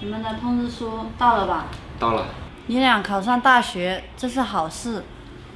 你们的通知书到了吧？到了。你俩考上大学，这是好事。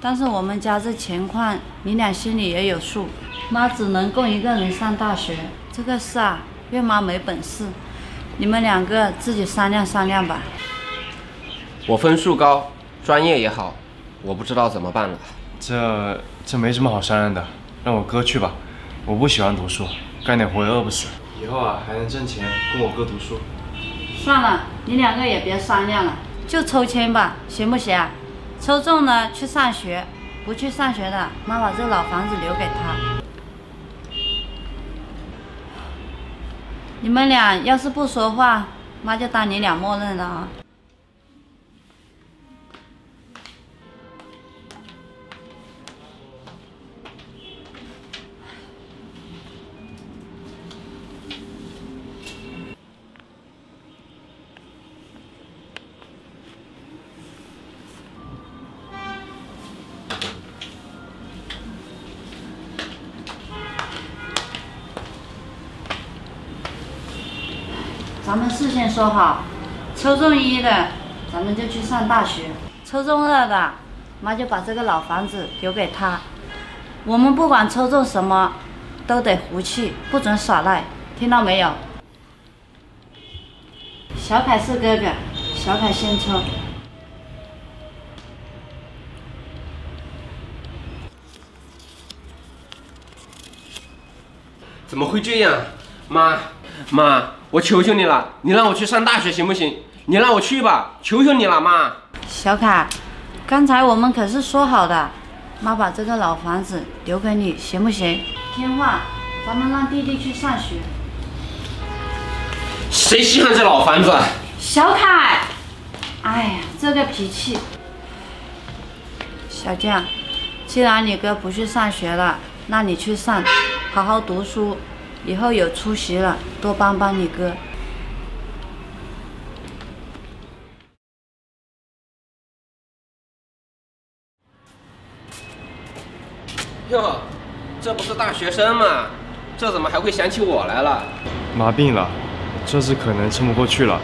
但是我们家这情况，你俩心里也有数。妈只能供一个人上大学，这个事啊，岳妈没本事。你们两个自己商量商量吧。我分数高，专业也好，我不知道怎么办了。这这没什么好商量的，让我哥去吧。我不喜欢读书，干点活也饿不死。以后啊，还能挣钱供我哥读书。算了，你两个也别商量了，就抽签吧，行不行？抽中了去上学，不去上学的，妈把这老房子留给他。你们俩要是不说话，妈就当你俩默认了啊。咱们事先说好，抽中一的，咱们就去上大学；抽中二的，妈就把这个老房子留给他。我们不管抽中什么，都得服气，不准耍赖，听到没有？小凯是哥哥，小凯先抽。怎么会这样？妈，妈，我求求你了，你让我去上大学行不行？你让我去吧，求求你了，妈。小凯，刚才我们可是说好的，妈把这个老房子留给你，行不行？听话，咱们让弟弟去上学。谁稀罕这老房子？小凯，哎呀，这个脾气。小将，既然你哥不去上学了，那你去上，好好读书，以后有出息了，多帮帮你哥。哟，这不是大学生吗？这怎么还会想起我来了？妈病了，这次可能撑不过去了。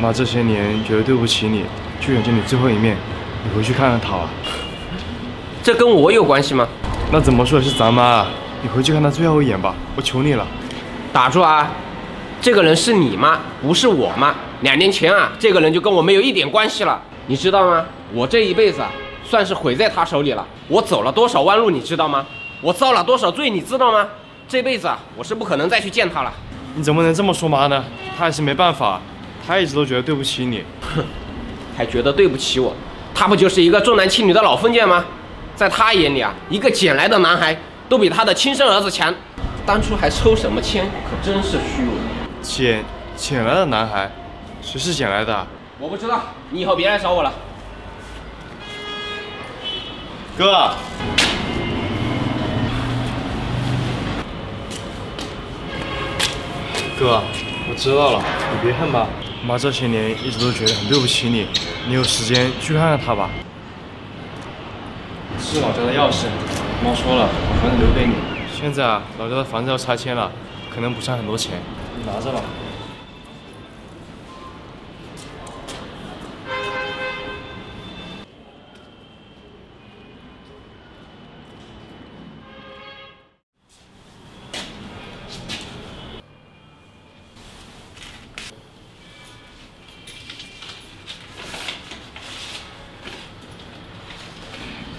妈这些年觉得对不起你，就想见你最后一面，你回去看看她吧。这跟我有关系吗？那怎么说也是咱妈，你回去看他最后一眼吧，我求你了。打住啊！这个人是你妈，不是我妈。两年前啊，这个人就跟我没有一点关系了，你知道吗？我这一辈子啊，算是毁在他手里了。我走了多少弯路，你知道吗？我遭了多少罪，你知道吗？这辈子啊，我是不可能再去见他了。你怎么能这么说妈呢？他也是没办法，他一直都觉得对不起你。哼，还觉得对不起我？他不就是一个重男轻女的老封建吗？在他眼里啊，一个捡来的男孩都比他的亲生儿子强。当初还抽什么签，可真是虚伪。捡捡来的男孩，谁是捡来的？我不知道，你以后别来找我了。哥，哥，我知道了，你别恨妈。妈这些年一直都觉得很对不起你，你有时间去看看她吧。是老家的钥匙，妈说了，把房子留给你。现在啊，老家的房子要拆迁了，可能补偿很多钱，你拿着吧。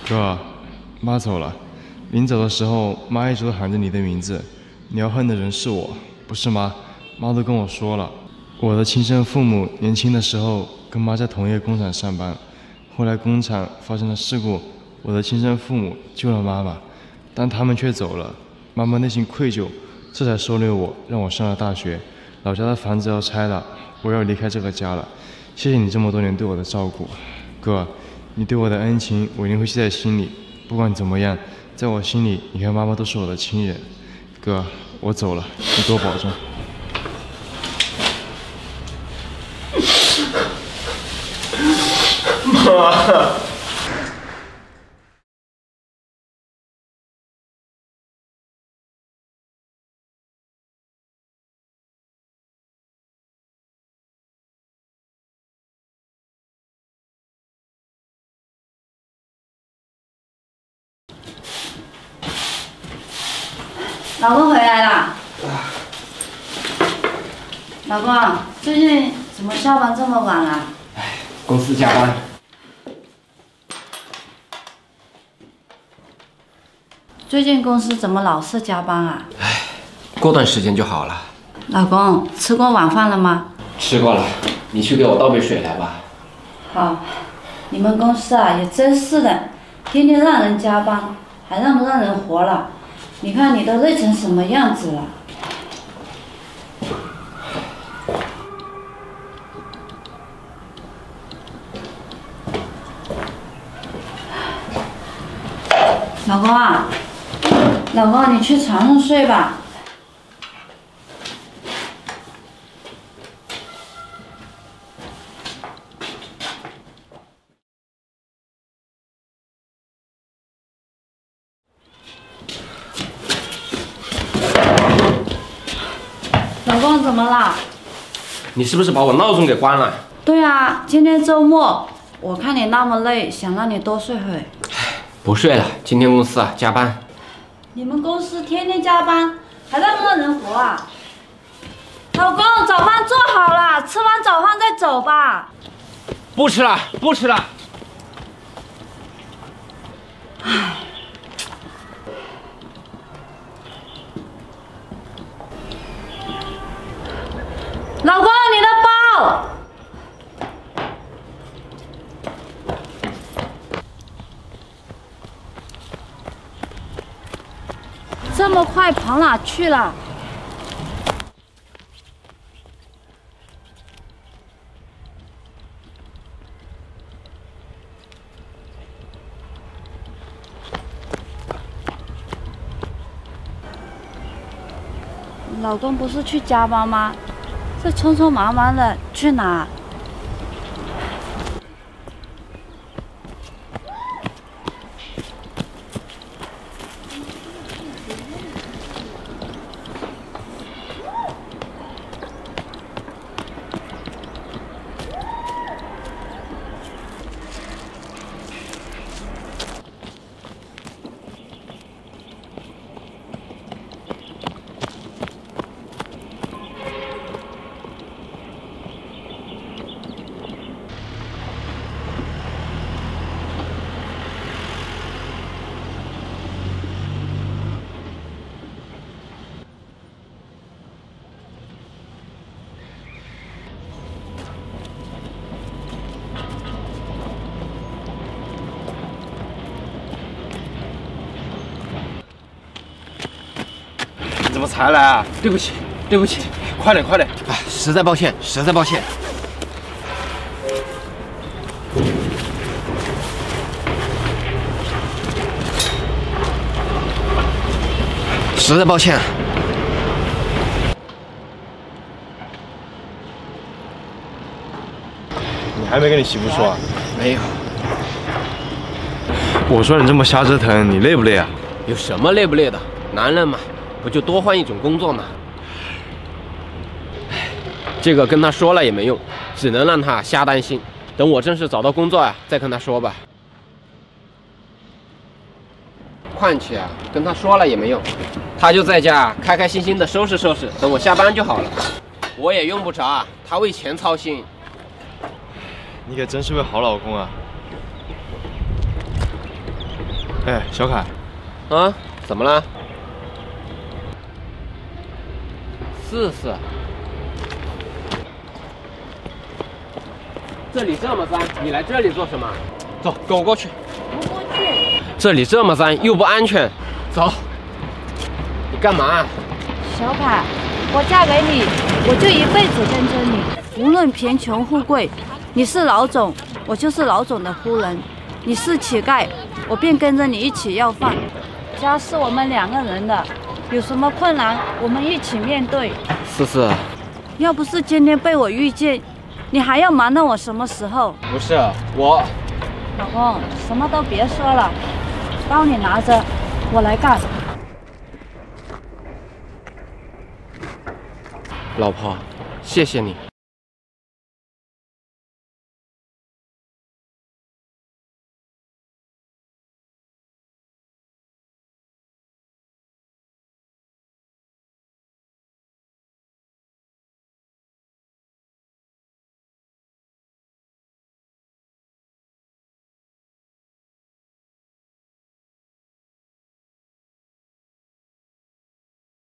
哥，妈走了。临走的时候，妈一直都喊着你的名字。你要恨的人是我，不是妈。妈都跟我说了，我的亲生父母年轻的时候跟妈在同一个工厂上班，后来工厂发生了事故，我的亲生父母救了妈妈，但他们却走了。妈妈内心愧疚，这才收留我，让我上了大学。老家的房子要拆了，我要离开这个家了。谢谢你这么多年对我的照顾，哥。你对我的恩情，我一定会记在心里。不管怎么样，在我心里，你和妈妈都是我的亲人。哥，我走了，你多保重。妈。老公回来了。老公，最近怎么下班这么晚了？公司加班。最近公司怎么老是加班啊？过段时间就好了。老公，吃过晚饭了吗？吃过了，你去给我倒杯水来吧。好，你们公司啊也真是的，天天让人加班，还让不让人活了？你看你都累成什么样子了？老公啊，老公，你去床上睡吧。老公怎么了？你是不是把我闹钟给关了？对啊，今天周末，我看你那么累，想让你多睡会。不睡了，今天公司啊加班。你们公司天天加班，还让不让人活啊？老公，早饭做好了，吃完早饭再走吧。不吃了，不吃了。老公，你的包。这么快跑哪去了？老公不是去加班吗？这匆匆忙忙的去哪？你怎么才来啊？对不起，对不起，快点快点！哎，实在抱歉，实在抱歉。实在抱歉。你还没跟你媳妇说啊？没有，我说你这么瞎折腾，你累不累啊？有什么累不累的？男人嘛，不就多换一种工作吗？唉，这个跟他说了也没用，只能让他瞎担心。等我正式找到工作啊，再跟他说吧。况且啊，跟他说了也没用，他就在家开开心心的收拾收拾，等我下班就好了。我也用不着啊，他为钱操心。你可真是位好老公啊！哎，小凯，啊？怎么了？试试。这里这么脏，你来这里做什么？走，跟我过去。不过去。这里这么脏又不安全，走。你干嘛？小凯，我嫁给你，我就一辈子跟着你，无论贫穷富贵。你是老总，我就是老总的夫人；你是乞丐，我便跟着你一起要饭。家是我们两个人的，有什么困难我们一起面对。思思，要不是今天被我遇见，你还要瞒到我什么时候？不是我，老公，什么都别说了，包你拿着，我来干。老婆，谢谢你。